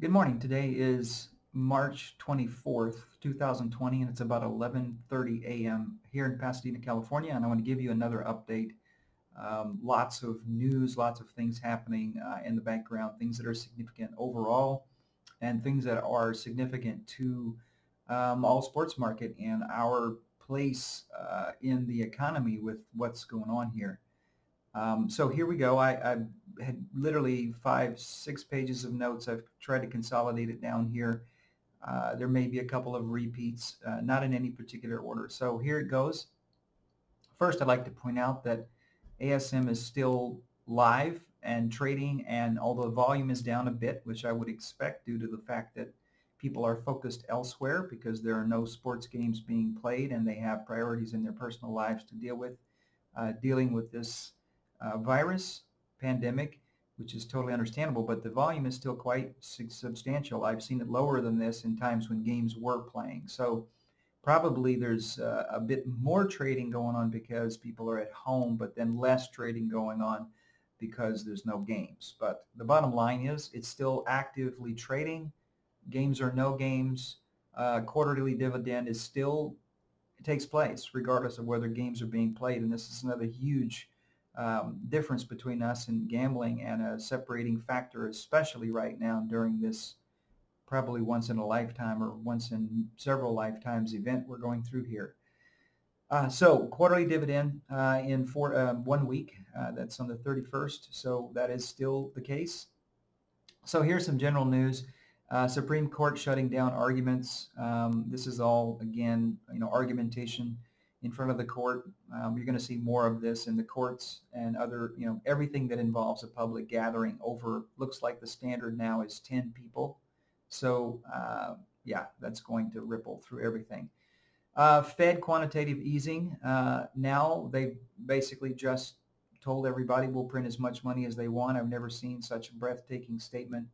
Good morning. Today is March 24th, 2020, and it's about 11.30 a.m. here in Pasadena, California, and I want to give you another update. Um, lots of news, lots of things happening uh, in the background, things that are significant overall, and things that are significant to um, all sports market and our place uh, in the economy with what's going on here. Um, so here we go. I, I, had literally five, six pages of notes. I've tried to consolidate it down here. Uh, there may be a couple of repeats, uh, not in any particular order. So here it goes. First, I'd like to point out that ASM is still live and trading, and although volume is down a bit, which I would expect due to the fact that people are focused elsewhere because there are no sports games being played and they have priorities in their personal lives to deal with, uh, dealing with this uh, virus pandemic, which is totally understandable, but the volume is still quite substantial. I've seen it lower than this in times when games were playing. So probably there's uh, a bit more trading going on because people are at home, but then less trading going on because there's no games. But the bottom line is it's still actively trading. Games or no games. Uh, quarterly dividend is still, it takes place regardless of whether games are being played. And this is another huge um, difference between us and gambling and a separating factor, especially right now during this probably once in a lifetime or once in several lifetimes event we're going through here. Uh, so quarterly dividend uh, in four, uh, one week, uh, that's on the 31st, so that is still the case. So here's some general news. Uh, Supreme Court shutting down arguments. Um, this is all, again, you know, argumentation in front of the court. Um, you're going to see more of this in the courts and other, you know, everything that involves a public gathering over, looks like the standard now is 10 people. So uh, yeah, that's going to ripple through everything. Uh, Fed quantitative easing. Uh, now they basically just told everybody we'll print as much money as they want. I've never seen such a breathtaking statement.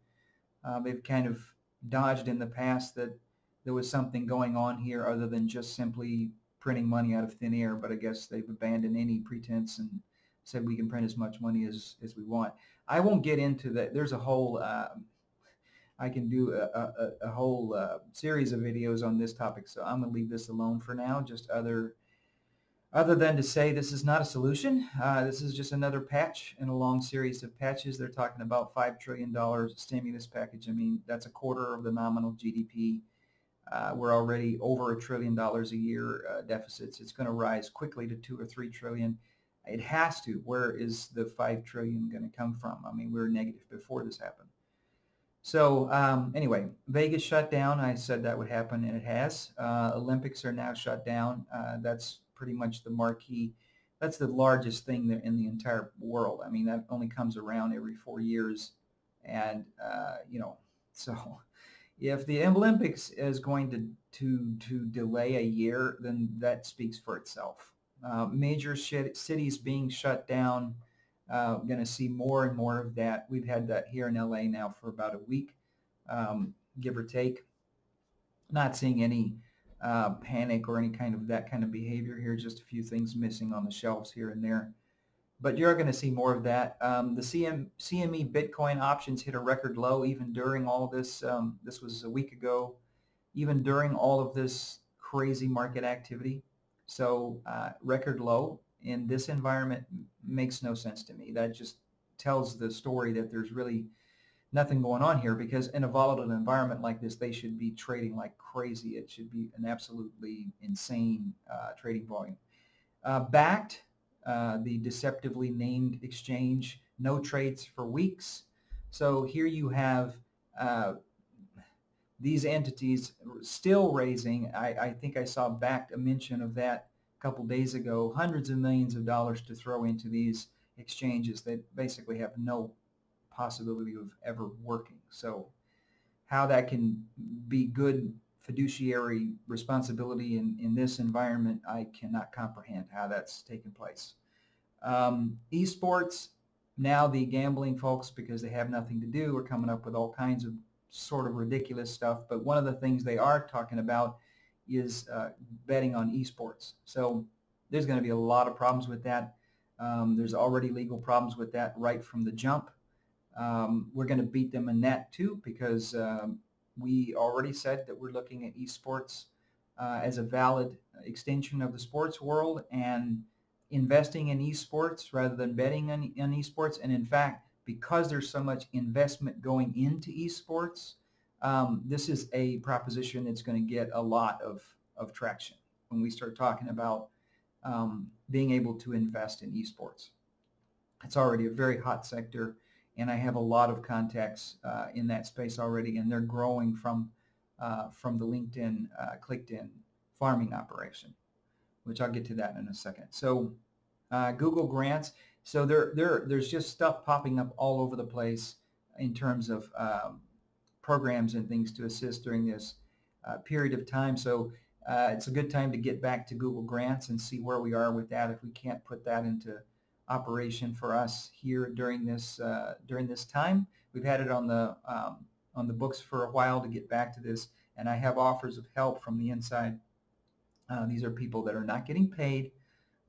Uh, they've kind of dodged in the past that there was something going on here other than just simply printing money out of thin air, but I guess they've abandoned any pretense and said we can print as much money as, as we want. I won't get into that. There's a whole, uh, I can do a, a, a whole uh, series of videos on this topic, so I'm going to leave this alone for now. Just other, other than to say this is not a solution. Uh, this is just another patch in a long series of patches. They're talking about $5 trillion stimulus package. I mean, that's a quarter of the nominal GDP. Uh, we're already over a trillion dollars a year uh, deficits. It's going to rise quickly to two or three trillion. It has to. Where is the five trillion going to come from? I mean, we were negative before this happened. So um, anyway, Vegas shut down. I said that would happen, and it has. Uh, Olympics are now shut down. Uh, that's pretty much the marquee. That's the largest thing in the entire world. I mean, that only comes around every four years, and uh, you know, so if the Olympics is going to, to, to delay a year, then that speaks for itself. Uh, major cities being shut down, uh, going to see more and more of that. We've had that here in LA now for about a week, um, give or take. Not seeing any uh, panic or any kind of that kind of behavior here, just a few things missing on the shelves here and there but you're going to see more of that. Um, the CM, CME Bitcoin options hit a record low even during all of this. Um, this was a week ago, even during all of this crazy market activity. So uh, record low in this environment makes no sense to me. That just tells the story that there's really nothing going on here because in a volatile environment like this, they should be trading like crazy. It should be an absolutely insane uh, trading volume. Uh, Bakkt uh, the deceptively named exchange, no trades for weeks. So here you have uh, these entities still raising, I, I, think I saw back a mention of that a couple days ago, hundreds of millions of dollars to throw into these exchanges that basically have no possibility of ever working. So how that can be good fiduciary responsibility in, in this environment, I cannot comprehend how that's taken place. Um, esports, now the gambling folks, because they have nothing to do, are coming up with all kinds of sort of ridiculous stuff. But one of the things they are talking about is uh, betting on esports. So there's going to be a lot of problems with that. Um, there's already legal problems with that right from the jump. Um, we're going to beat them in that too because um, we already said that we're looking at esports uh, as a valid extension of the sports world and investing in esports rather than betting on, on esports. And in fact, because there's so much investment going into esports, um, this is a proposition that's going to get a lot of, of traction when we start talking about um, being able to invest in esports. It's already a very hot sector, and I have a lot of contacts uh, in that space already, and they're growing from uh, from the LinkedIn uh, clicked-in farming operation, which I'll get to that in a second. So uh, Google Grants. So there, there, there's just stuff popping up all over the place in terms of um, programs and things to assist during this uh, period of time. So uh, it's a good time to get back to Google Grants and see where we are with that. If we can't put that into operation for us here during this uh, during this time, we've had it on the um, on the books for a while to get back to this, and I have offers of help from the inside. Uh, these are people that are not getting paid.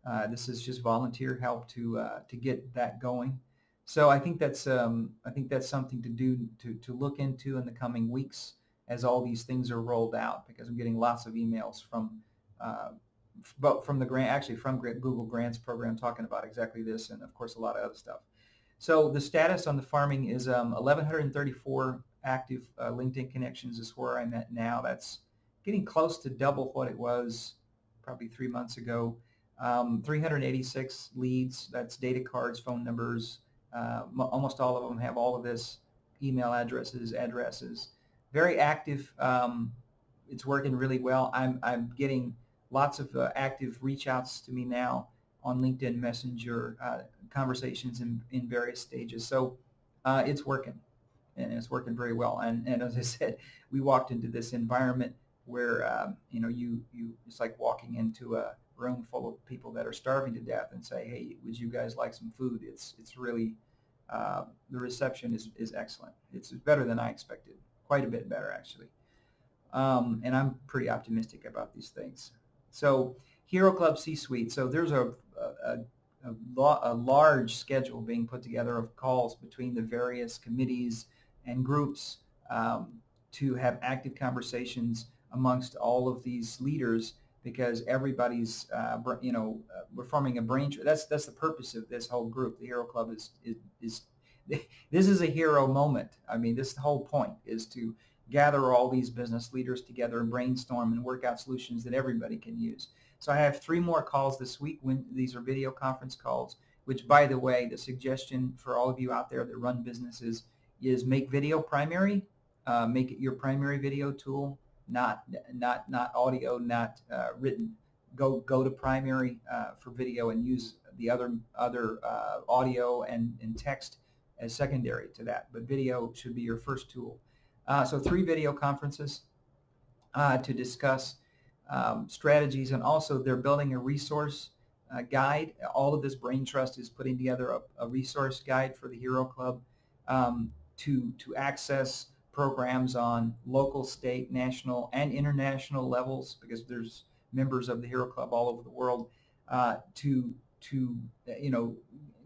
Uh, this is just volunteer help to uh, to get that going. So I think that's um, I think that's something to do to to look into in the coming weeks as all these things are rolled out because I'm getting lots of emails from uh, but from the grant actually from Google Grants program talking about exactly this and of course a lot of other stuff. So the status on the farming is um, 1134 active uh, LinkedIn connections is where I'm at now. That's getting close to double what it was probably three months ago. Um, 386 leads, that's data cards, phone numbers. Uh, almost all of them have all of this, email addresses, addresses very active. Um, it's working really well. I'm, I'm getting lots of uh, active reach outs to me now on LinkedIn Messenger uh, conversations in, in various stages. So uh, it's working and it's working very well. And, and as I said, we walked into this environment where, um, you know, you, you, it's like walking into a room full of people that are starving to death and say, hey, would you guys like some food? It's, it's really, uh, the reception is, is excellent. It's better than I expected quite a bit better actually. Um, and I'm pretty optimistic about these things. So Hero Club C-Suite. So there's a, a, a, a, large schedule being put together of calls between the various committees and groups um, to have active conversations amongst all of these leaders because everybody's, uh, you know, uh, we're forming a brain. That's that's the purpose of this whole group. The Hero Club is is, is this is a hero moment. I mean, this whole point is to gather all these business leaders together and brainstorm and work out solutions that everybody can use. So I have three more calls this week. When these are video conference calls, which by the way, the suggestion for all of you out there that run businesses is make video primary, uh, make it your primary video tool, not not not audio, not uh, written. Go go to primary uh, for video and use the other other uh, audio and, and text as secondary to that, but video should be your first tool. Uh, so three video conferences uh, to discuss um, strategies, and also they're building a resource uh, guide. All of this Brain Trust is putting together a, a resource guide for the Hero Club um, to to access programs on local, state, national, and international levels because there's members of the Hero Club all over the world uh, to to you know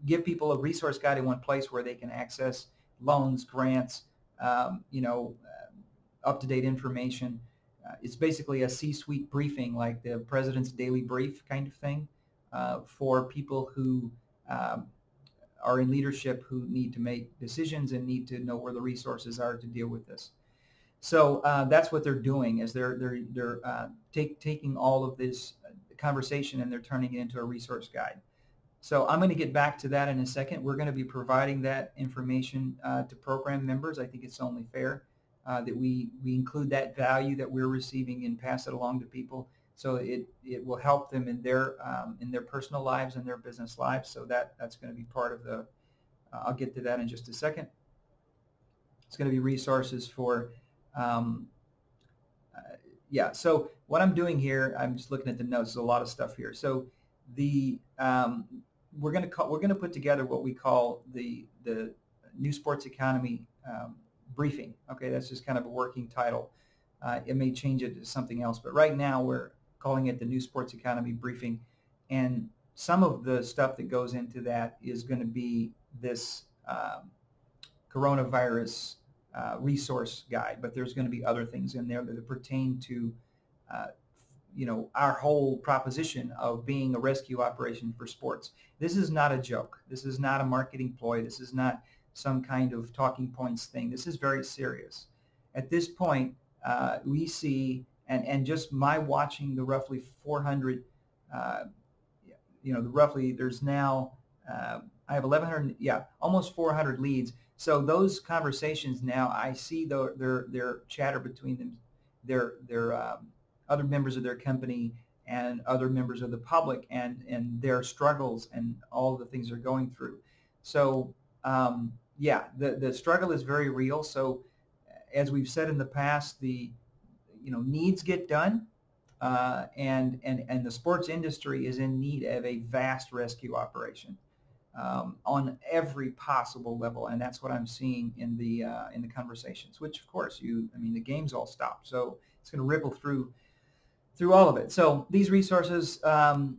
give people a resource guide in one place where they can access loans, grants, um, you know, uh, up-to-date information. Uh, it's basically a C-suite briefing, like the president's daily brief kind of thing, uh, for people who um, are in leadership who need to make decisions and need to know where the resources are to deal with this. So uh, that's what they're doing is they're they're they're uh, take, taking all of this conversation and they're turning it into a resource guide. So I'm going to get back to that in a second. We're going to be providing that information uh, to program members. I think it's only fair uh, that we, we include that value that we're receiving and pass it along to people so it, it will help them in their um, in their personal lives and their business lives. So that that's going to be part of the. Uh, I'll get to that in just a second. It's going to be resources for. Um, uh, yeah. So what I'm doing here, I'm just looking at the notes. There's a lot of stuff here. So the um, we're going to call, we're going to put together what we call the the new sports economy um, briefing. Okay, that's just kind of a working title. Uh, it may change it to something else, but right now we're calling it the new sports economy briefing, and some of the stuff that goes into that is going to be this um, coronavirus uh, resource guide, but there's going to be other things in there that pertain to, uh, you know, our whole proposition of being a rescue operation for sports. This is not a joke. This is not a marketing ploy. This is not some kind of talking points thing. This is very serious. At this point, uh, we see, and, and just my watching the roughly 400, uh, you know, the roughly, there's now, uh, I have 1,100, yeah, almost 400 leads so those conversations now, I see their their, their chatter between them, their their um, other members of their company and other members of the public, and and their struggles and all the things they're going through. So um, yeah, the the struggle is very real. So as we've said in the past, the you know needs get done, uh, and and and the sports industry is in need of a vast rescue operation um, on every possible level, and that's what I'm seeing in the uh, in the conversations. Which, of course, you I mean the game's all stopped, so it's going to ripple through through all of it. So these resources. Um,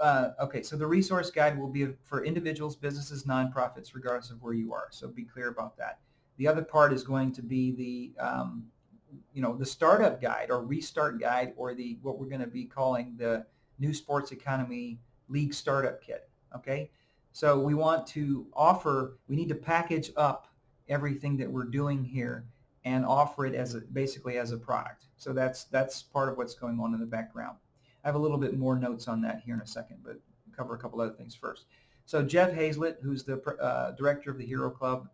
uh, okay, so the resource guide will be for individuals, businesses, nonprofits, regardless of where you are. So be clear about that. The other part is going to be the um, you know the startup guide or restart guide or the what we're going to be calling the new sports economy league startup kit. Okay, so we want to offer, we need to package up everything that we're doing here and offer it as a, basically as a product. So that's, that's part of what's going on in the background. I have a little bit more notes on that here in a second, but cover a couple other things first. So Jeff Hayzlett, who's the uh, director of the Hero Club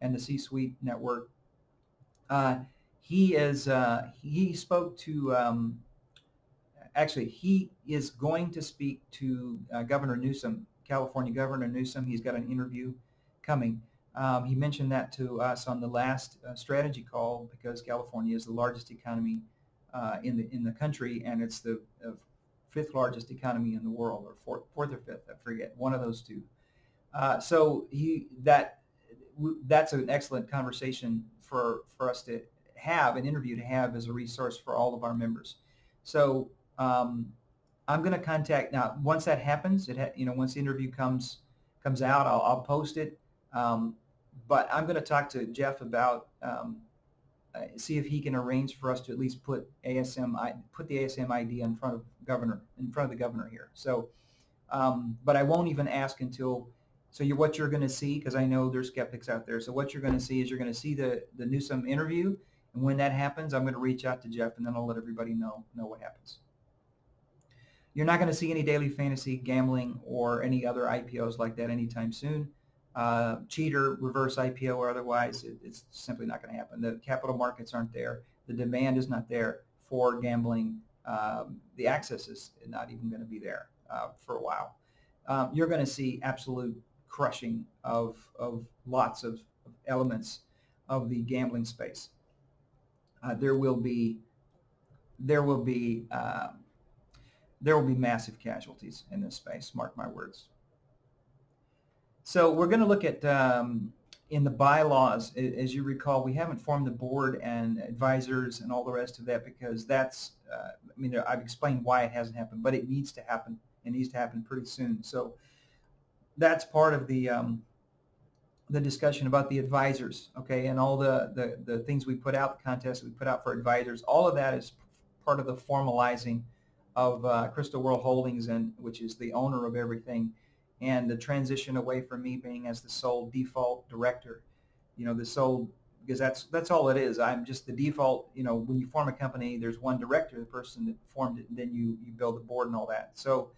and the C-Suite Network, uh, he is uh, he spoke to um, actually he is going to speak to uh, Governor Newsom California Governor Newsom. He's got an interview coming. Um, he mentioned that to us on the last uh, strategy call because California is the largest economy uh, in the in the country, and it's the uh, fifth largest economy in the world, or fourth, fourth or fifth, I forget, one of those two. Uh, so he that that's an excellent conversation for for us to have an interview to have as a resource for all of our members. So um, I'm going to contact now. Once that happens, it ha, you know once the interview comes comes out, I'll, I'll post it. Um, but I'm going to talk to Jeff about um, uh, see if he can arrange for us to at least put ASM put the ASM ID in front of governor in front of the governor here. So, um, but I won't even ask until. So you're, what you're going to see, because I know there's skeptics out there. So what you're going to see is you're going to see the the Newsom interview, and when that happens, I'm going to reach out to Jeff, and then I'll let everybody know know what happens. You're not going to see any daily fantasy gambling or any other IPOs like that anytime soon. Uh, cheater, reverse IPO or otherwise, it, it's simply not going to happen. The capital markets aren't there. The demand is not there for gambling. Um, the access is not even going to be there uh, for a while. Um, you're going to see absolute crushing of, of lots of, elements of the gambling space. Uh, there will be there will be um, there will be massive casualties in this space, mark my words. So we're going to look at um, in the bylaws, as you recall, we haven't formed the board and advisors and all the rest of that because that's, uh, I mean, I've explained why it hasn't happened, but it needs to happen. It needs to happen pretty soon. So that's part of the um, the discussion about the advisors, okay, and all the, the, the things we put out, the contests we put out for advisors, all of that is part of the formalizing of uh, Crystal World Holdings, and which is the owner of everything, and the transition away from me being as the sole default director. You know, the sole because that's that's all it is. I'm just the default. You know, when you form a company, there's one director, the person that formed it, and then you you build the board and all that. So,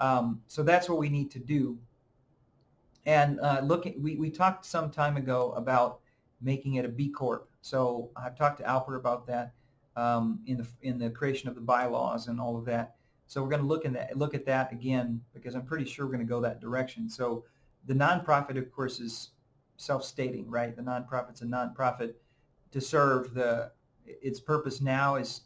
um, so that's what we need to do. And uh, looking, we we talked some time ago about making it a B Corp. So I've talked to Alper about that um, in the in the creation of the bylaws and all of that. So we're going to look in that look at that again because I'm pretty sure we're going to go that direction. So the nonprofit, of course, is self-stating, right? The nonprofit's a nonprofit to serve the its purpose now is,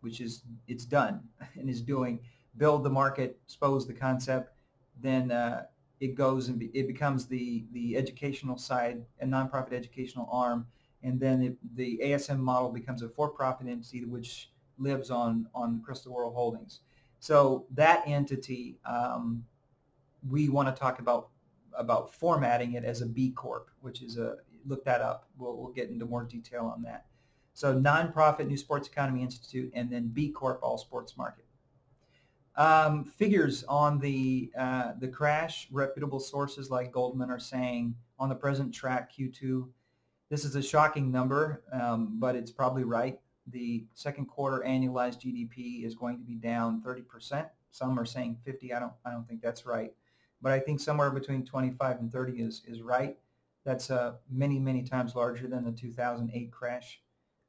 which is it's done and is doing build the market, expose the concept, then uh, it goes and be, it becomes the the educational side, a nonprofit educational arm and then it, the ASM model becomes a for-profit entity which lives on on Crystal World Holdings. So that entity, um, we want to talk about about formatting it as a B Corp, which is a look that up. We'll, we'll get into more detail on that. So nonprofit New Sports Economy Institute and then B Corp All Sports Market. Um, figures on the uh, the crash, reputable sources like Goldman are saying on the present track Q2. This is a shocking number, um, but it's probably right. The second quarter annualized GDP is going to be down 30%. Some are saying 50. I don't I don't think that's right, but I think somewhere between 25 and 30 is is right. That's uh, many many times larger than the 2008 crash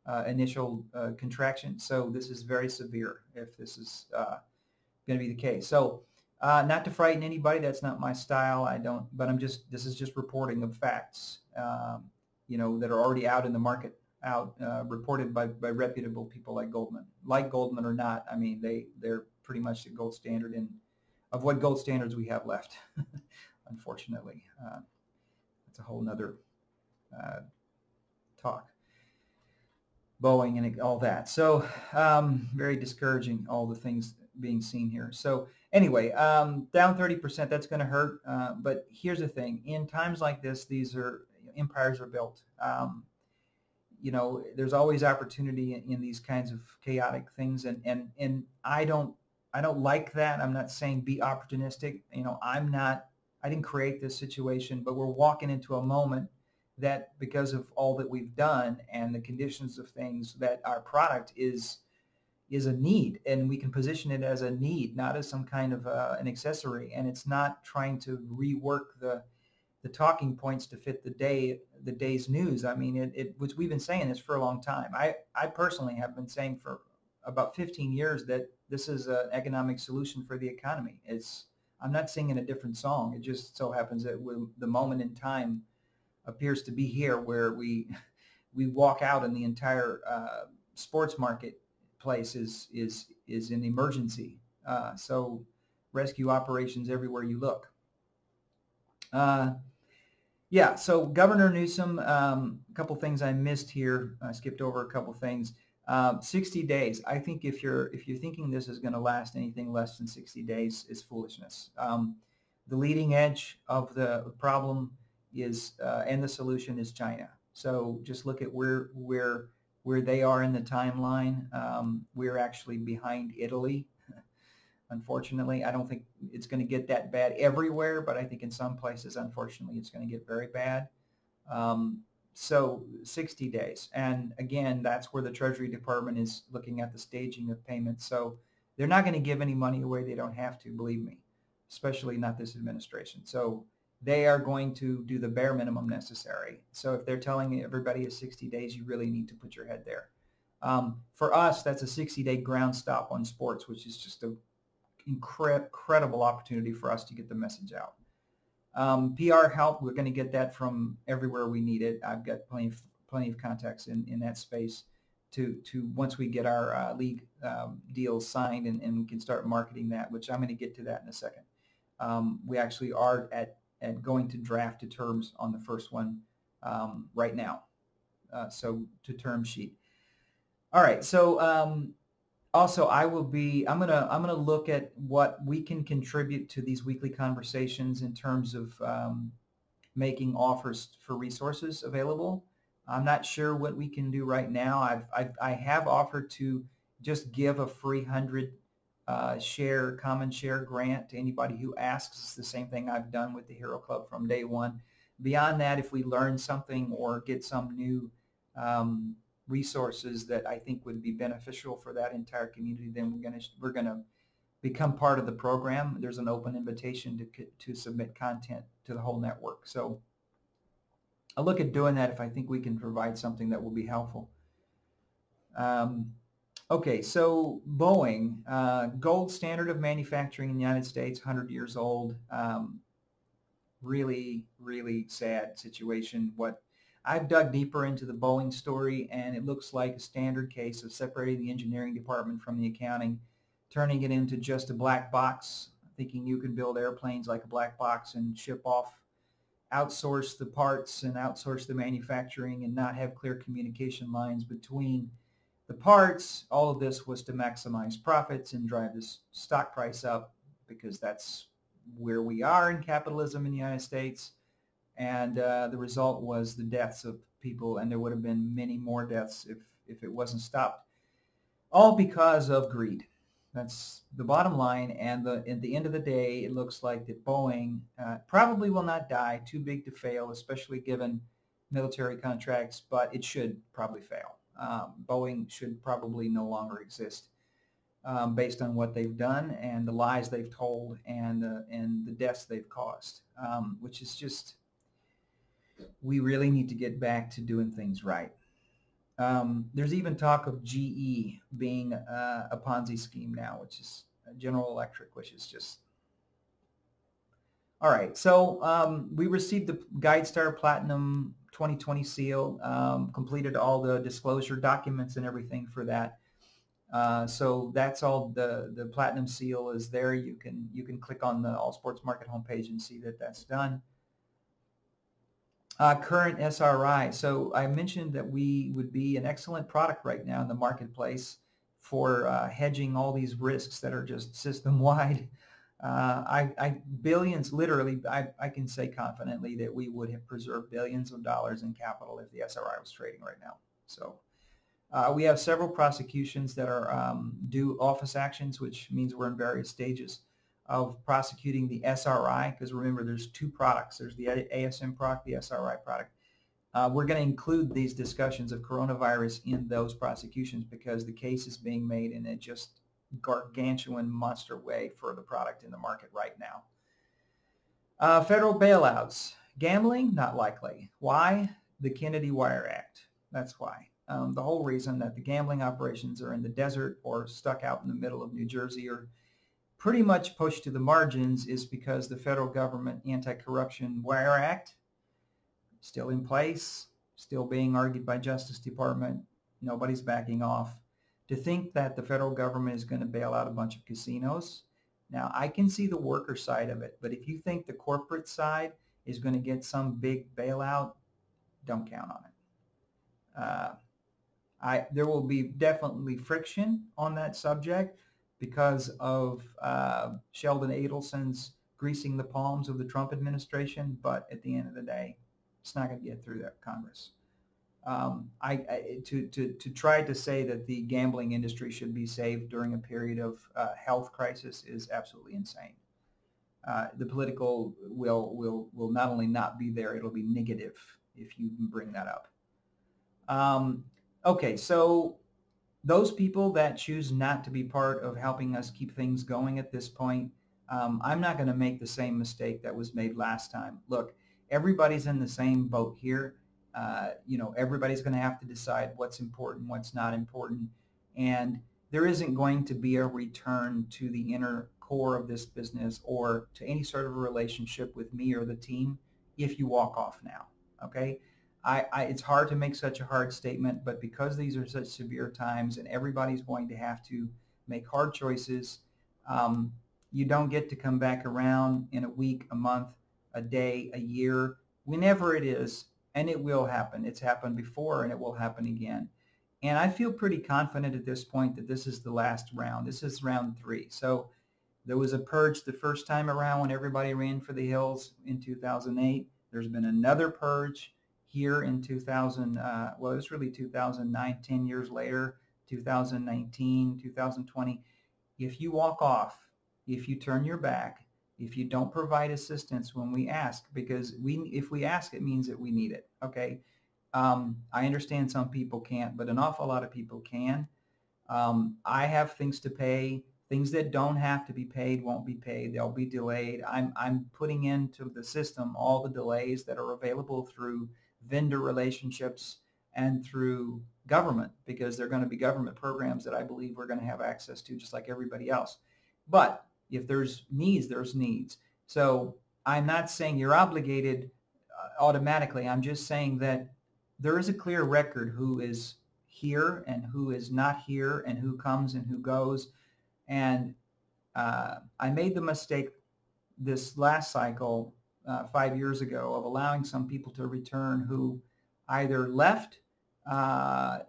uh, initial uh, contraction. So this is very severe if this is uh, going to be the case. So uh, not to frighten anybody, that's not my style. I don't, but I'm just, this is just reporting of facts, um, you know, that are already out in the market, out uh, reported by, by reputable people like Goldman. Like Goldman or not, I mean, they, they're pretty much the gold standard in, of what gold standards we have left, unfortunately. Uh, that's a whole nother uh, talk. Boeing and all that. So um, very discouraging, all the things being seen here. So anyway, um, down 30%, that's going to hurt. Uh, but here's the thing. In times like this, these are empires are built. Um, you know, there's always opportunity in, in, these kinds of chaotic things. And, and, and I don't, I don't like that. I'm not saying be opportunistic. You know, I'm not, I didn't create this situation, but we're walking into a moment that because of all that we've done and the conditions of things that our product is is a need and we can position it as a need not as some kind of uh, an accessory and it's not trying to rework the the talking points to fit the day the day's news i mean it, it which we've been saying this for a long time i i personally have been saying for about 15 years that this is an economic solution for the economy it's i'm not singing a different song it just so happens that the moment in time appears to be here where we we walk out and the entire uh, sports market place is is is an emergency. Uh, so rescue operations everywhere you look. Uh, yeah, so Governor Newsom, um, a couple things I missed here. I skipped over a couple things. Um, 60 days. I think if you're if you're thinking this is going to last anything less than 60 days is foolishness. Um, the leading edge of the problem is uh, and the solution is China. So just look at where where where they are in the timeline. Um, we're actually behind Italy. Unfortunately, I don't think it's going to get that bad everywhere, but I think in some places, unfortunately, it's going to get very bad. Um, so 60 days. And again, that's where the Treasury Department is looking at the staging of payments. So they're not going to give any money away they don't have to, believe me, especially not this administration. So they are going to do the bare minimum necessary. So if they're telling everybody is 60 days, you really need to put your head there. Um, for us, that's a 60-day ground stop on sports, which is just incre- incredible opportunity for us to get the message out. Um, PR help, we're going to get that from everywhere we need it. I've got plenty of, plenty of contacts in, in that space to, to once we get our uh, league um, deals signed and, and we can start marketing that, which I'm going to get to that in a second. Um, we actually are at and going to draft to terms on the first one um, right now. Uh, so to term sheet. All right. So um, also I will be, I'm going to, I'm going to look at what we can contribute to these weekly conversations in terms of um, making offers for resources available. I'm not sure what we can do right now. I've, I've I have offered to just give a free hundred uh, share, common share grant to anybody who asks. It's the same thing I've done with the Hero Club from day one. Beyond that, if we learn something or get some new um, resources that I think would be beneficial for that entire community, then we're going to we're going to become part of the program. There's an open invitation to to submit content to the whole network. So I'll look at doing that if I think we can provide something that will be helpful. Um, Okay, so Boeing, uh, gold standard of manufacturing in the United States, 100 years old. Um, really, really sad situation. What I've dug deeper into the Boeing story, and it looks like a standard case of separating the engineering department from the accounting, turning it into just a black box, thinking you can build airplanes like a black box and ship off, outsource the parts and outsource the manufacturing and not have clear communication lines between the parts, all of this was to maximize profits and drive this stock price up because that's where we are in capitalism in the United States. And uh, the result was the deaths of people, and there would have been many more deaths if, if it wasn't stopped. All because of greed. That's the bottom line. And the, at the end of the day, it looks like that Boeing uh, probably will not die, too big to fail, especially given military contracts, but it should probably fail. Um, Boeing should probably no longer exist um, based on what they've done and the lies they've told and, uh, and the deaths they've caused, um, which is just, we really need to get back to doing things right. Um, there's even talk of GE being uh, a Ponzi scheme now, which is General Electric, which is just all right. So um, we received the GuideStar Platinum 2020 seal, um, completed all the disclosure documents and everything for that. Uh, so that's all the the platinum seal is there. You can you can click on the All Sports Market homepage and see that that's done. Uh, current SRI. So I mentioned that we would be an excellent product right now in the marketplace for uh, hedging all these risks that are just system wide. Uh, I, I, billions, literally, I, I can say confidently that we would have preserved billions of dollars in capital if the SRI was trading right now. So uh, we have several prosecutions that are um, due office actions, which means we're in various stages of prosecuting the SRI, because remember, there's two products. There's the ASM product, the SRI product. Uh, we're going to include these discussions of coronavirus in those prosecutions because the case is being made in a just gargantuan monster way for the product in the market right now. Uh, federal bailouts. Gambling, not likely. Why? The Kennedy Wire Act. That's why. Um, the whole reason that the gambling operations are in the desert or stuck out in the middle of New Jersey or pretty much pushed to the margins is because the federal government anti-corruption wire act still in place, still being argued by Justice Department. Nobody's backing off. To think that the federal government is going to bail out a bunch of casinos. Now, I can see the worker side of it, but if you think the corporate side is going to get some big bailout, don't count on it. Uh, I, there will be definitely friction on that subject because of uh, Sheldon Adelson's greasing the palms of the Trump administration, but at the end of the day, it's not going to get through that Congress. Um, I, I, to, to, to try to say that the gambling industry should be saved during a period of uh, health crisis is absolutely insane. Uh, the political will, will, will not only not be there, it'll be negative if you bring that up. Um, Okay, so those people that choose not to be part of helping us keep things going at this point, um, I'm not going to make the same mistake that was made last time. Look, everybody's in the same boat here. Uh, you know, everybody's going to have to decide what's important, what's not important. And there isn't going to be a return to the inner core of this business or to any sort of a relationship with me or the team if you walk off now. Okay. I, I, it's hard to make such a hard statement, but because these are such severe times and everybody's going to have to make hard choices, um, you don't get to come back around in a week, a month, a day, a year, whenever it is, and it will happen. It's happened before and it will happen again. And I feel pretty confident at this point that this is the last round. This is round three. So there was a purge the first time around when everybody ran for the hills in 2008. There's been another purge here in 2000, uh, well, it was really 2009, 10 years later, 2019, 2020. If you walk off, if you turn your back, if you don't provide assistance when we ask, because we, if we ask, it means that we need it. Okay. Um, I understand some people can't, but an awful lot of people can. Um, I have things to pay. Things that don't have to be paid won't be paid. They'll be delayed. I'm, I'm putting into the system all the delays that are available through vendor relationships and through government because they're going to be government programs that I believe we're going to have access to just like everybody else. But if there's needs, there's needs. So I'm not saying you're obligated uh, automatically. I'm just saying that there is a clear record who is here and who is not here and who comes and who goes. And uh, I made the mistake this last cycle uh, five years ago of allowing some people to return who either left uh,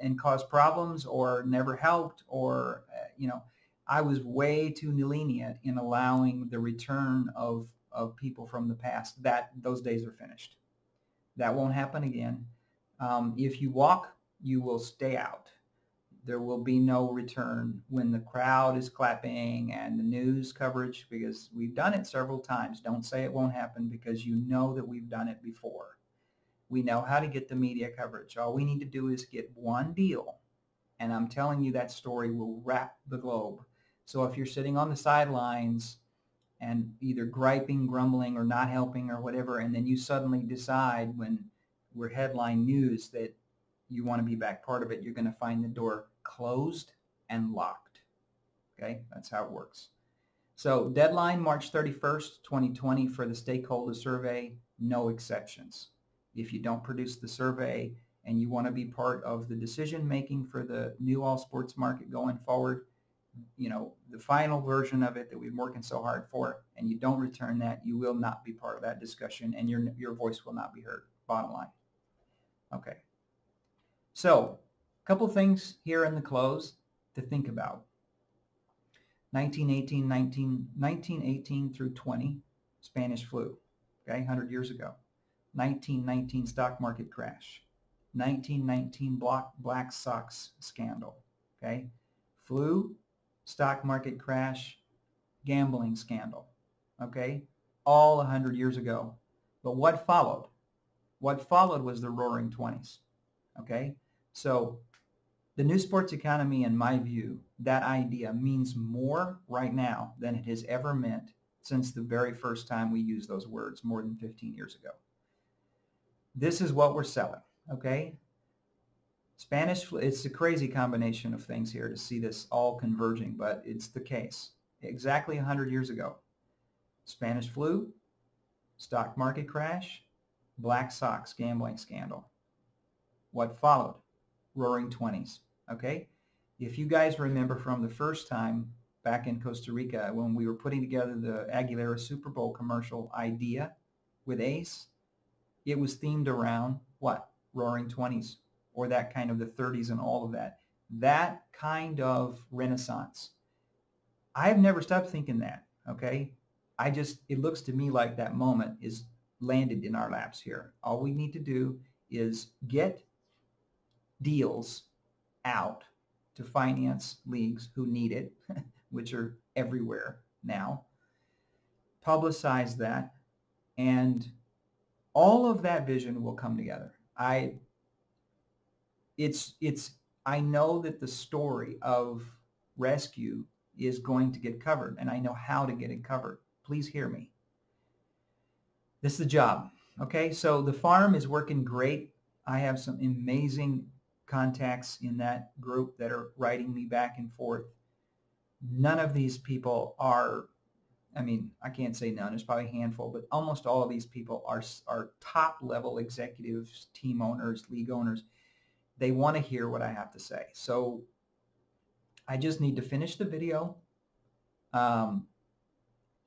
and caused problems or never helped or, uh, you know, I was way too lenient in allowing the return of of people from the past. That those days are finished. That won't happen again. Um, if you walk, you will stay out. There will be no return when the crowd is clapping and the news coverage because we've done it several times. Don't say it won't happen because you know that we've done it before. We know how to get the media coverage. All we need to do is get one deal. And I'm telling you that story will wrap the globe. So if you're sitting on the sidelines and either griping, grumbling, or not helping or whatever, and then you suddenly decide when we're headline news that you want to be back part of it, you're going to find the door closed and locked. Okay, that's how it works. So deadline March 31st, 2020 for the stakeholder survey, no exceptions. If you don't produce the survey and you want to be part of the decision making for the new all sports market going forward, you know, the final version of it that we've been working so hard for, and you don't return that, you will not be part of that discussion and your, your voice will not be heard, bottom line. Okay. So, couple things here in the close to think about. 1918, 19, 1918 through 20, Spanish flu, okay, 100 years ago. 1919 stock market crash. 1919 Black, Black Sox scandal, okay? Flu, stock market crash, gambling scandal, okay? All 100 years ago. But what followed? What followed was the roaring 20s, okay? So the new sports economy, in my view, that idea means more right now than it has ever meant since the very first time we used those words more than 15 years ago. This is what we're selling, okay? Spanish, flu it's a crazy combination of things here to see this all converging, but it's the case. Exactly 100 years ago, Spanish flu, stock market crash, Black Sox gambling scandal. What followed? Roaring 20s. Okay? If you guys remember from the first time back in Costa Rica when we were putting together the Aguilera Super Bowl commercial idea with Ace, it was themed around what? Roaring 20s or that kind of the 30s and all of that. That kind of renaissance. I've never stopped thinking that, okay? I just, it looks to me like that moment is landed in our laps here. All we need to do is get deals out to finance leagues who need it, which are everywhere now. Publicize that, and all of that vision will come together. I, it's, it's, I know that the story of rescue is going to get covered, and I know how to get it covered. Please hear me. This is the job. Okay, so the farm is working great. I have some amazing contacts in that group that are writing me back and forth. None of these people are, I mean, I can't say none, it's probably a handful, but almost all of these people are, are top level executives, team owners, league owners. They want to hear what I have to say. So I just need to finish the video. Um,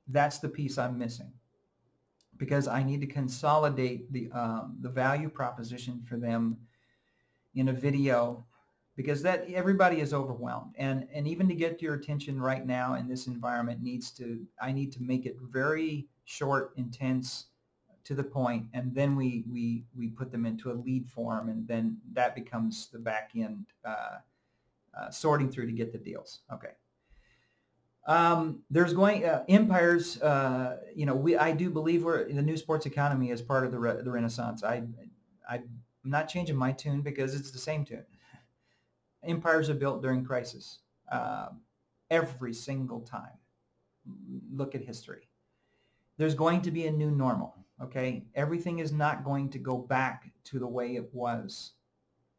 that's the piece I'm missing because I need to consolidate the, um, the value proposition for them in a video because that everybody is overwhelmed. And and even to get your attention right now in this environment needs to I need to make it very short intense to the point and then we we we put them into a lead form and then that becomes the back end uh, uh, sorting through to get the deals. Okay. Um, there's going uh, empires uh, you know we I do believe we're the new sports economy is part of the, re, the renaissance. I I I'm not changing my tune because it's the same tune. Empires are built during crisis. Uh, every single time. Look at history. There's going to be a new normal, okay? Everything is not going to go back to the way it was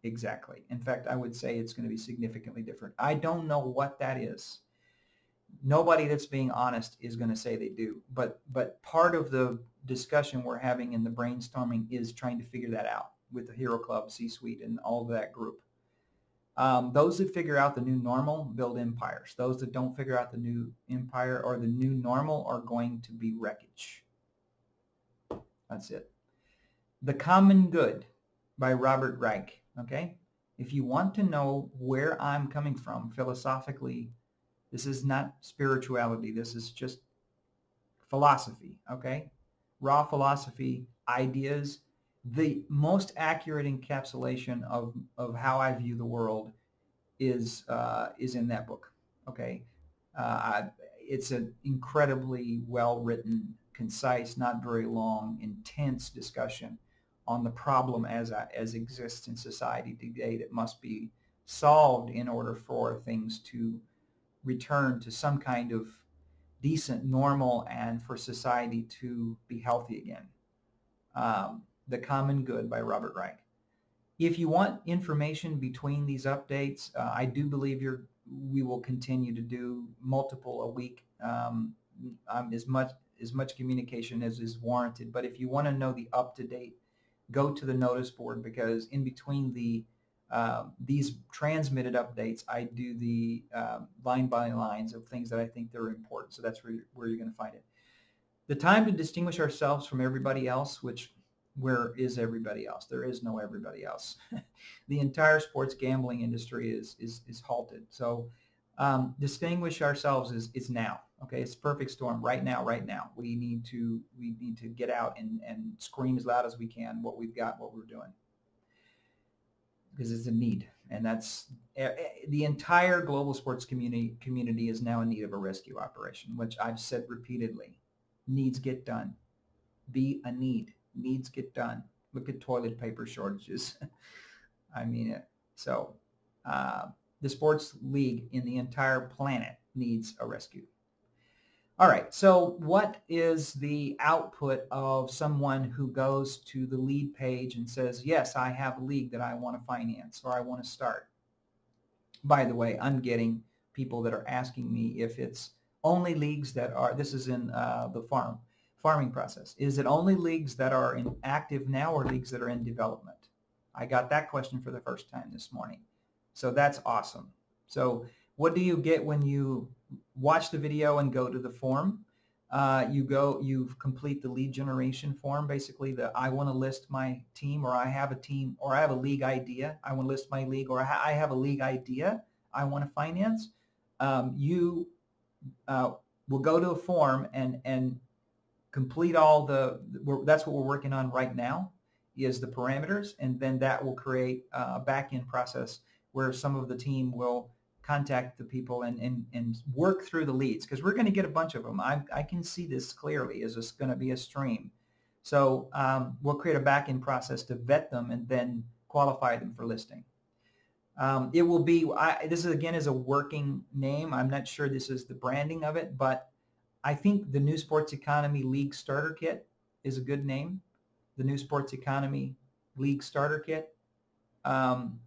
exactly. In fact, I would say it's going to be significantly different. I don't know what that is. Nobody that's being honest is going to say they do. But, but part of the discussion we're having in the brainstorming is trying to figure that out with the Hero Club, C-Suite, and all of that group. Um, those that figure out the new normal build empires. Those that don't figure out the new empire or the new normal are going to be wreckage. That's it. The Common Good by Robert Reich. Okay? If you want to know where I'm coming from philosophically, this is not spirituality. This is just philosophy, okay? Raw philosophy, ideas, the most accurate encapsulation of, of how I view the world is, uh, is in that book, okay? Uh, it's an incredibly well-written, concise, not very long, intense discussion on the problem as, as exists in society today that must be solved in order for things to return to some kind of decent, normal, and for society to be healthy again. Um, the Common Good by Robert Reich. If you want information between these updates, uh, I do believe you're, we will continue to do multiple a week, um, um, as much as much communication as is warranted. But if you want to know the up-to-date, go to the notice board because in between the uh, these transmitted updates, I do the uh, line by lines of things that I think are important. So that's where you're, where you're going to find it. The time to distinguish ourselves from everybody else, which where is everybody else? There is no everybody else. the entire sports gambling industry is is, is halted. So um, distinguish ourselves is, is now. Okay, it's perfect storm right now, right now. We need to we need to get out and, and scream as loud as we can what we've got, what we're doing because it's a need. And that's eh, eh, the entire global sports community community is now in need of a rescue operation, which I've said repeatedly. Needs get done. Be a need. Needs get done. Look at toilet paper shortages. I mean it. So uh, the sports league in the entire planet needs a rescue. All right, so what is the output of someone who goes to the lead page and says, yes, I have a league that I want to finance or I want to start? By the way, I'm getting people that are asking me if it's only leagues that are, this is in uh, the farm, farming process. Is it only leagues that are in active now or leagues that are in development? I got that question for the first time this morning. So that's awesome. So what do you get when you watch the video and go to the form? Uh, you go, you complete the lead generation form, basically the I want to list my team or I have a team or I have a league idea. I want to list my league or I have a league idea I want to finance. Um, you uh, will go to a form and, and complete all the, that's what we're working on right now is the parameters and then that will create a back-end process where some of the team will contact the people and, and, and work through the leads because we're going to get a bunch of them. I, I can see this clearly. Is this going to be a stream? So um, we'll create a back-end process to vet them and then qualify them for listing. Um, it will be, I, this is again is a working name. I'm not sure this is the branding of it, but I think the New Sports Economy League Starter Kit is a good name. The New Sports Economy League Starter Kit. Um,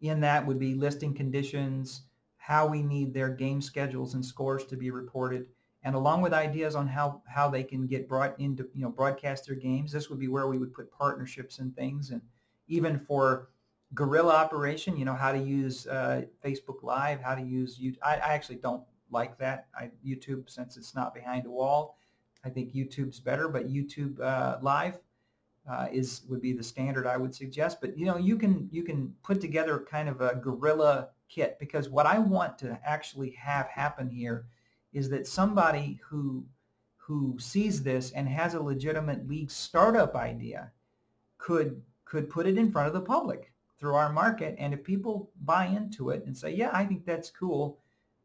in that would be listing conditions, how we need their game schedules and scores to be reported, and along with ideas on how, how they can get brought into, you know, broadcast their games. This would be where we would put partnerships and things. And even for guerrilla operation, you know, how to use uh, Facebook Live, how to use YouTube. I, I actually don't like that. I, YouTube, since it's not behind a wall, I think YouTube's better, but YouTube uh, Live uh, is would be the standard I would suggest. But you know, you can you can put together kind of a guerrilla kit because what I want to actually have happen here is that somebody who who sees this and has a legitimate league startup idea could could put it in front of the public through our market and if people buy into it and say yeah I think that's cool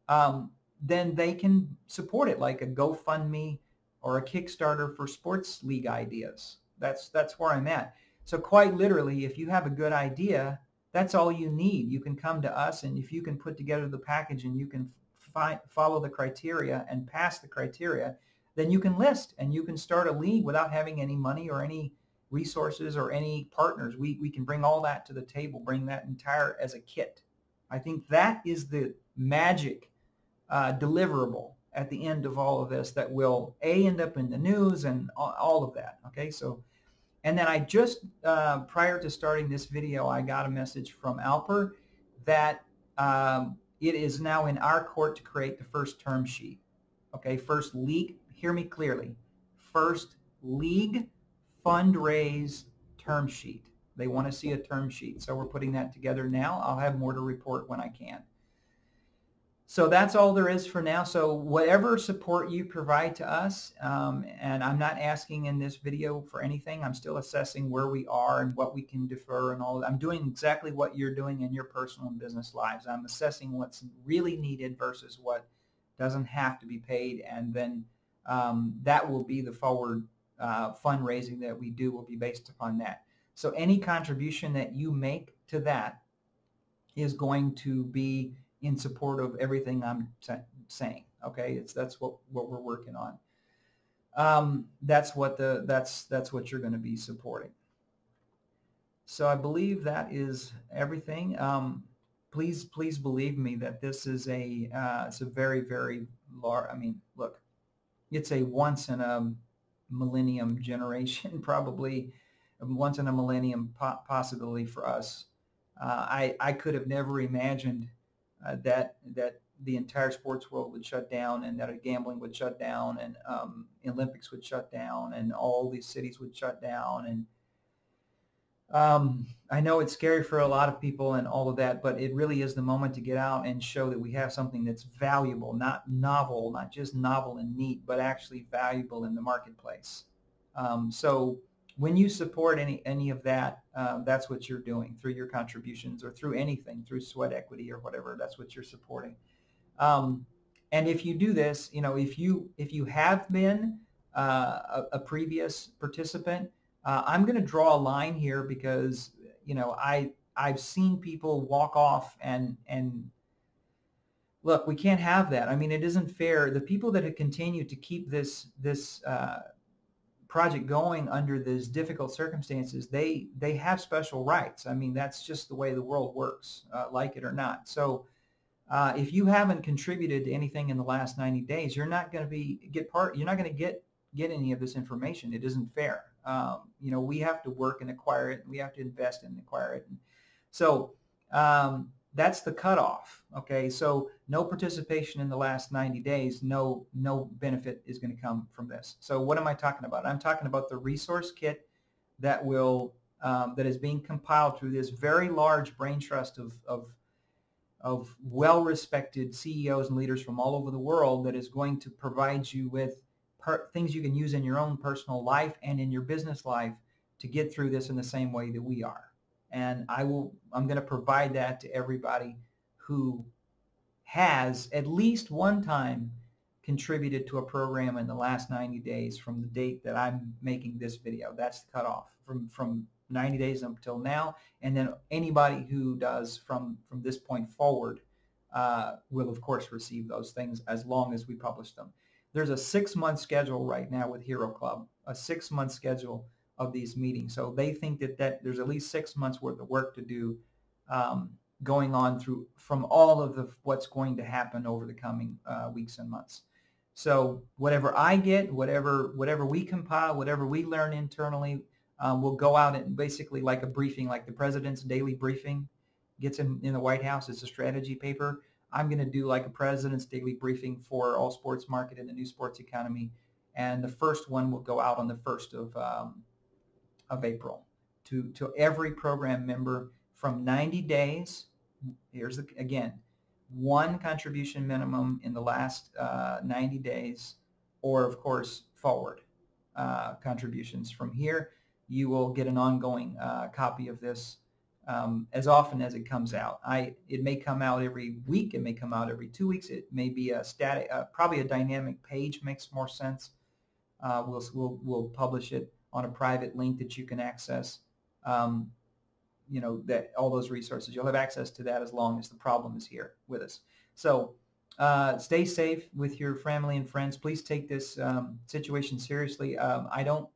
um, then they can support it like a GoFundMe or a Kickstarter for sports league ideas that's that's where I'm at so quite literally if you have a good idea that's all you need. You can come to us and if you can put together the package and you can fi- follow the criteria and pass the criteria, then you can list and you can start a league without having any money or any resources or any partners. We, we can bring all that to the table, bring that entire as a kit. I think that is the magic uh, deliverable at the end of all of this that will A, end up in the news and all, of that. Okay, so and then I just, uh, prior to starting this video, I got a message from Alper that um, it is now in our court to create the first term sheet. Okay, first league, hear me clearly, first league fundraise term sheet. They want to see a term sheet, so we're putting that together now. I'll have more to report when I can. So that's all there is for now. So whatever support you provide to us, um, and I'm not asking in this video for anything. I'm still assessing where we are and what we can defer and all. I'm doing exactly what you're doing in your personal and business lives. I'm assessing what's really needed versus what doesn't have to be paid, and then um, that will be the forward uh, fundraising that we do will be based upon that. So any contribution that you make to that is going to be in support of everything I'm saying. Okay, it's that's what what we're working on. Um, that's what the that's that's what you're going to be supporting. So I believe that is everything. Um, please please believe me that this is a uh, it's a very very large. I mean, look, it's a once in a millennium generation, probably once in a millennium po possibility for us. Uh, I I could have never imagined uh, that that the entire sports world would shut down and that gambling would shut down and um, Olympics would shut down and all these cities would shut down and um, I know it's scary for a lot of people and all of that, but it really is the moment to get out and show that we have something that's valuable, not novel, not just novel and neat, but actually valuable in the marketplace. Um, so when you support any any of that, uh, that's what you're doing through your contributions or through anything, through sweat equity or whatever. That's what you're supporting. Um, and if you do this, you know, if you if you have been uh, a, a, previous participant, uh, I'm going to draw a line here because you know I I've seen people walk off and and look, we can't have that. I mean, it isn't fair. The people that have continued to keep this this uh, project going under these difficult circumstances, they they have special rights. I mean, that's just the way the world works, uh, like it or not. So, uh, if you haven't contributed to anything in the last 90 days, you're not going to be get part. You're not going to get get any of this information. It isn't fair. Um, you know, we have to work and acquire it. And we have to invest and acquire it. And so. Um, that's the cutoff. Okay, so no participation in the last 90 days, no no benefit is going to come from this. So what am I talking about? I'm talking about the resource kit that will um, that is being compiled through this very large brain trust of of of well-respected CEOs and leaders from all over the world that is going to provide you with per- things you can use in your own personal life and in your business life to get through this in the same way that we are and I will I'm going to provide that to everybody who has at least one time contributed to a program in the last 90 days from the date that I'm making this video. That's the cutoff from from 90 days until now, and then anybody who does from from this point forward uh, will of course receive those things as long as we publish them. There's a six month schedule right now with Hero Club, a six month schedule of these meetings. So they think that, that there's at least six months worth of work to do um, going on through from all of the, what's going to happen over the coming uh, weeks and months. So whatever I get, whatever whatever we compile, whatever we learn internally, um, we'll go out and basically like a briefing, like the president's daily briefing gets in, in the White House. It's a strategy paper. I'm going to do like a president's daily briefing for all sports market and the new sports economy. And the first one will go out on the 1st of um, of April to, to every program member from 90 days. Here's the, again, one contribution minimum in the last uh, 90 days, or of course forward uh, contributions. From here, you will get an ongoing uh, copy of this um, as often as it comes out. I it may come out every week. It may come out every two weeks. It may be a static, uh, probably a dynamic page makes more sense. Uh, we'll, we'll we'll publish it on a private link that you can access. Um, you know that all those resources you'll have access to that as long as the problem is here with us. So uh, stay safe with your family and friends. Please take this um, situation seriously. Um, I don't.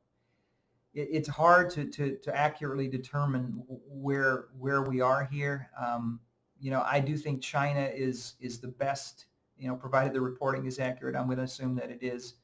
It, it's hard to, to, to accurately determine where where we are here. Um, you know, I do think China is is the best. You know, provided the reporting is accurate, I'm going to assume that it is.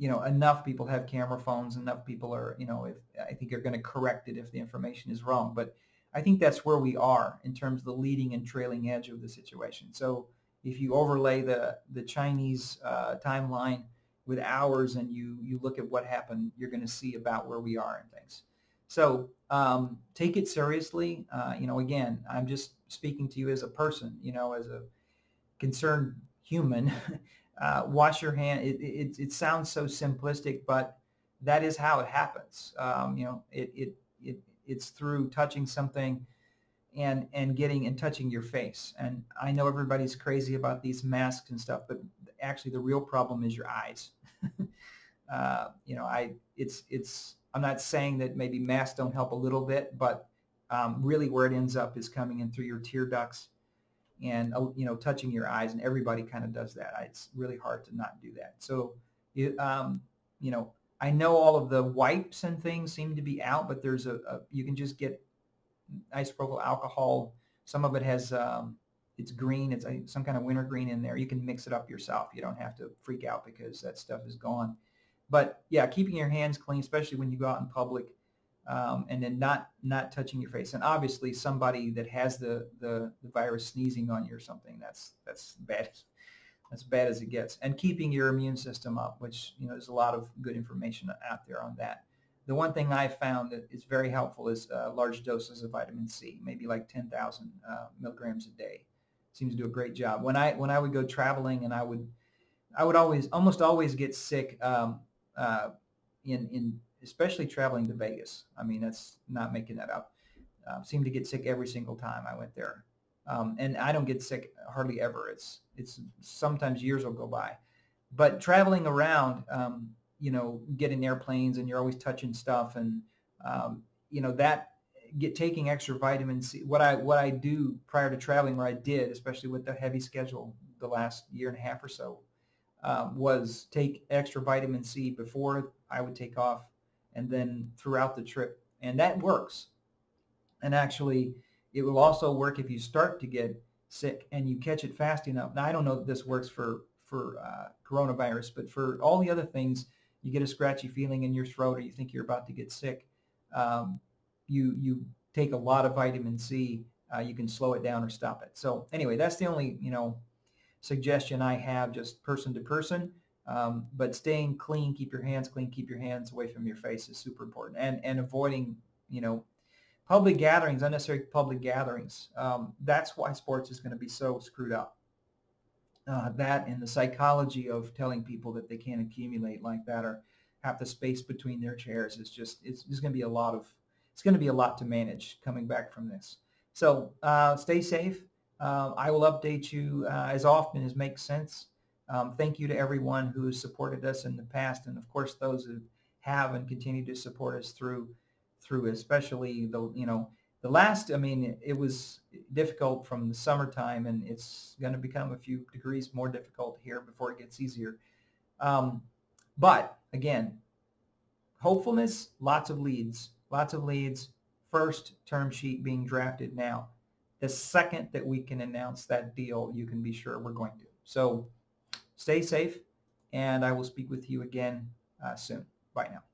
You know, enough people have camera phones, enough people are, you know, if I think are going to correct it if the information is wrong. But I think that's where we are in terms of the leading and trailing edge of the situation. So if you overlay the the Chinese uh, timeline with ours and you you look at what happened, you're going to see about where we are and things. So um, take it seriously. Uh, you know, again, I'm just speaking to you as a person. You know, as a concerned human, uh, wash your hand. It, it, it sounds so simplistic, but that is how it happens. Um, you know, it, it, it, it's through touching something and, and getting and touching your face. And I know everybody's crazy about these masks and stuff, but actually the real problem is your eyes. uh, you know, I, it's, it's, I'm not saying that maybe masks don't help a little bit, but um, really where it ends up is coming in through your tear ducts and uh, you know touching your eyes and everybody kind of does that. It's really hard to not do that. So um, you know i know all of the wipes and things seem to be out but there's a, a you can just get isopropyl alcohol. Some of it has um, it's green it's a, some kind of winter green in there. You can mix it up yourself. You don't have to freak out because that stuff is gone. But yeah keeping your hands clean especially when you go out in public um, and then not not touching your face. And obviously, somebody that has the, the, the virus sneezing on you or something that's that's bad as bad as it gets. And keeping your immune system up, which you know there's a lot of good information out there on that. The one thing I found that is very helpful is uh, large doses of vitamin C, maybe like 10,000 uh, milligrams a day. Seems to do a great job. When I when I would go traveling and I would I would always almost always get sick um, uh, in in especially traveling to Vegas. I mean, that's not making that up. Uh, seem to get sick every single time I went there. Um, and I don't get sick hardly ever. It's, it's sometimes years will go by. But traveling around, um, you know, getting airplanes and you're always touching stuff and, um, you know, that get taking extra vitamin C. What I, what I do prior to traveling, where I did, especially with the heavy schedule the last year and a half or so, um, was take extra vitamin C before I would take off and then throughout the trip. And that works. And actually, it will also work if you start to get sick and you catch it fast enough. Now, I don't know that this works for, for uh, coronavirus, but for all the other things, you get a scratchy feeling in your throat or you think you're about to get sick, um, you, you take a lot of vitamin C, uh, you can slow it down or stop it. So anyway, that's the only, you know, suggestion I have just person to person. Um, but staying clean, keep your hands clean, keep your hands away from your face is super important. And, and avoiding, you know, public gatherings, unnecessary public gatherings. Um, that's why sports is going to be so screwed up. Uh, that and the psychology of telling people that they can't accumulate like that or have the space between their chairs is just, it's, it's going to be a lot of, it's going to be a lot to manage coming back from this. So uh, stay safe. Uh, I will update you uh, as often as makes sense. Um, thank you to everyone who has supported us in the past, and of course those who have and continue to support us through, through especially the you know the last. I mean, it was difficult from the summertime, and it's going to become a few degrees more difficult here before it gets easier. Um, but again, hopefulness, lots of leads, lots of leads. First term sheet being drafted now. The second that we can announce that deal, you can be sure we're going to. So Stay safe, and I will speak with you again uh, soon. Bye now.